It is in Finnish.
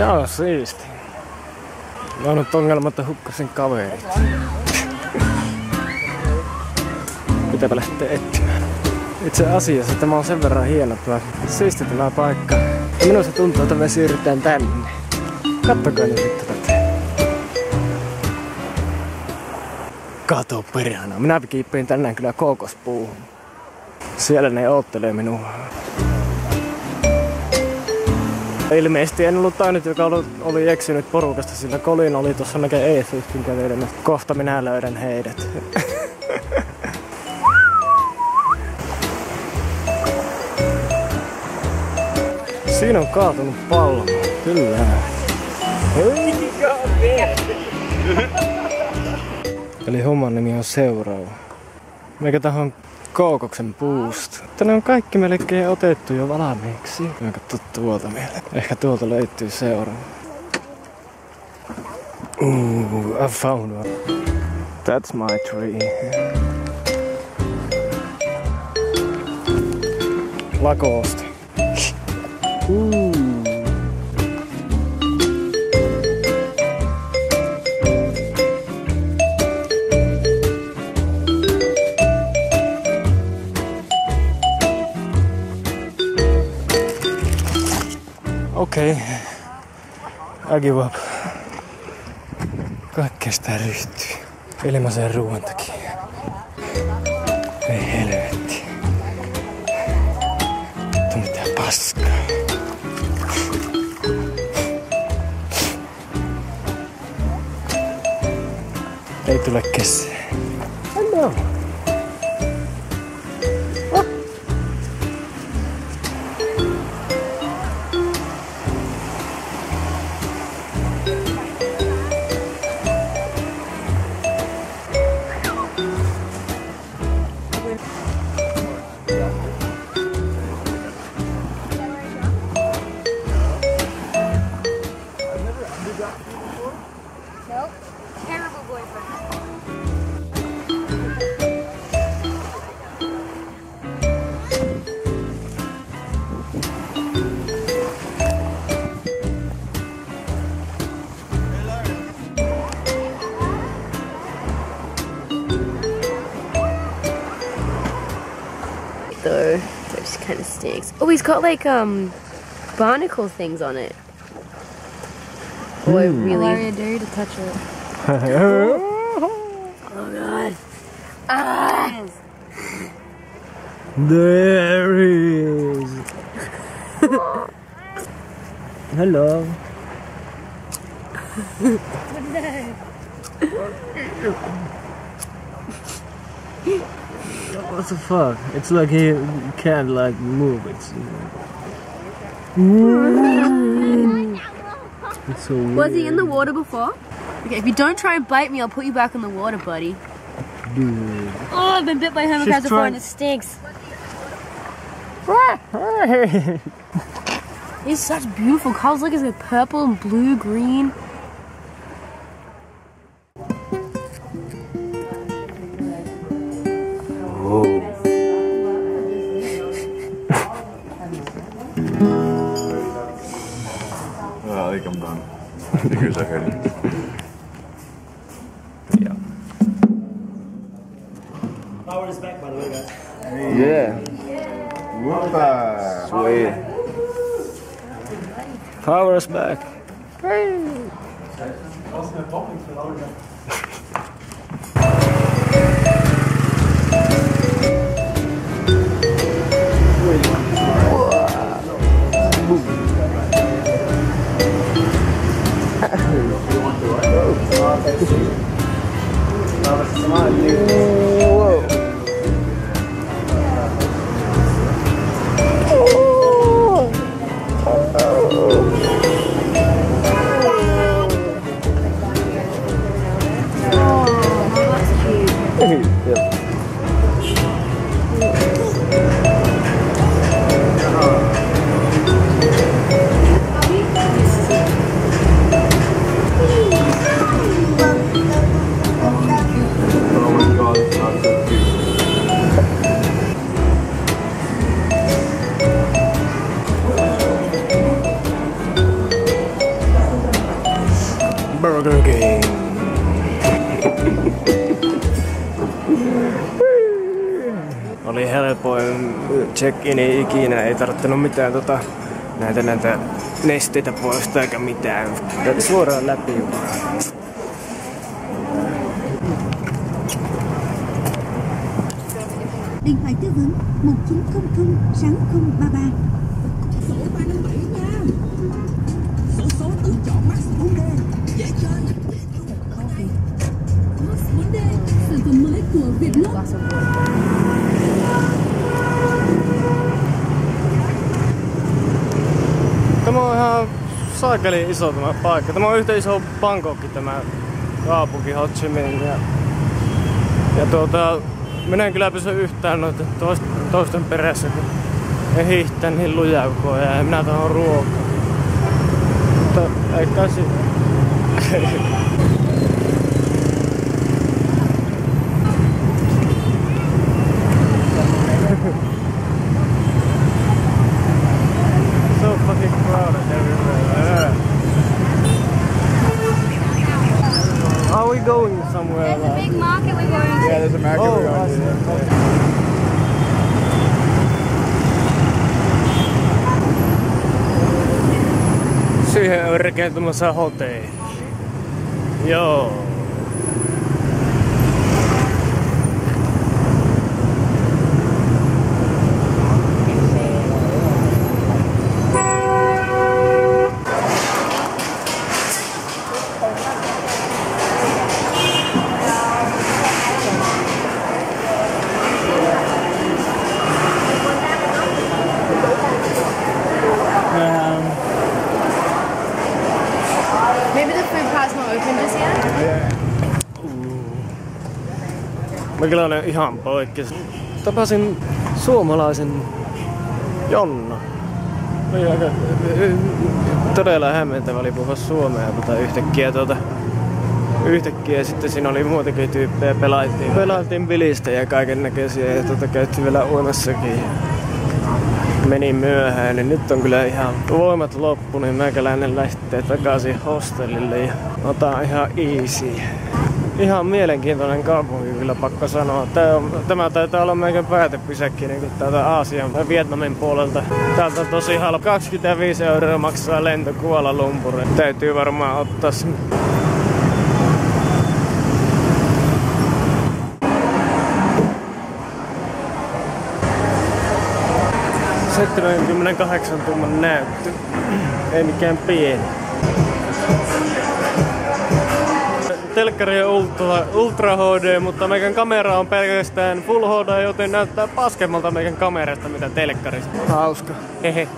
Tää on siisti. Mä nyt ongelmatta hukkasin kaverit. Pitääpä lähteä etsimään. Itse asiassa tämä on sen verran hieno tuo. Siisti tämä paikka. Minusta tuntuu, että me siirrytään tänne. Kattokaa nyt vittu tätä. Kato perhana. Minä kiippein tänään kyllä kookospuuhun. Siellä ne oottelee minua. Ilmeisesti en ollut ainut, joka oli, oli eksynyt porukasta, sillä Colin oli tuossa näkee eesystin kävelemässä. Kohta minä löydän heidät. Siinä on kaatunut pallo. Kyllä. Eli homman nimi on seuraava. Meikä tähän Kookoksen puusta. Tänne on kaikki melkein otettu jo valmiiksi. Mä katso tuolta vielä. Ehkä tuolta löytyy seuraava. Ooh, I found one. That's my tree. Lakosta. Ooh. Okei. Okay. I give up. Kaikkea sitä ryhtyy. Ilmaisen ruoan takia. Ei helvetti. Tuo mitä paskaa. Ei tule kesää. Kind of stinks. Oh, he's got like um barnacle things on it. Oh, I really. Hilaria, dare you to touch it. Oh god. Ah! There he is. Hello. what the fuck? It's like he can't like move. It's it's so weird. Was he in the water before? Okay, if you don't try and bite me, I'll put you back in the water, buddy. Dude. Oh, I've been bit by hermit crabs before and it stinks. He's such beautiful colors. Look, it's like purple and blue, green. years ahead. yeah. Power is back, by the way, guys. Yeah. yeah. Whoopa. Sweet. Power is back. Hey. yeah. Oli helpoin check-ini ikinä, ei tarvittanut mitään tota, näitä, näitä nesteitä poistaa eikä mitään. Tätä suoraan läpi vaan. Điện thoại tư vấn 1900 6033 saakeli iso tämä paikka. Tämä on yhtä iso Bangkokki tämä kaupunki Ho Chi Minh. Ja, ja tuota, minä en kyllä pysy yhtään noiden toisten, toisten perässä, kun ne hiihtää niin lujaa koko ajan ja minä tahdon ruokaa. Mutta ei kai Siihen on rakentumassa hotelli. Joo. Mäkiläinen on ihan poikkeus. Tapasin suomalaisen Jonna. Oli aika, todella hämmentävä oli puhua suomea tota yhtäkkiä tuota, yhtäkkiä sitten siinä oli muutakin tyyppejä pelailtiin. Pelailtiin bilistä ja kaiken näköisiä ja tota, käytiin vielä uimassakin. Meni myöhään, niin nyt on kyllä ihan voimat loppu, niin meikäläinen lähtee takaisin hostellille ja otan ihan easy. Ihan mielenkiintoinen kaupunki kyllä pakko sanoa. Tämä, on, tämä taitaa olla meidän päätepysäkki niin täältä Aasian tai Vietnamin puolelta. Täältä tosi halpa. 25 euroa maksaa lento Kuala Lumpuriin. Täytyy varmaan ottaa se. ...78 tuuman näyttö. Ei mikään pieni. Telkkari on ultra, ultra HD, mutta meidän kamera on pelkästään Full HD, joten näyttää paskemmalta meidän kamerasta mitä telkkarista. Hauska. Hehe.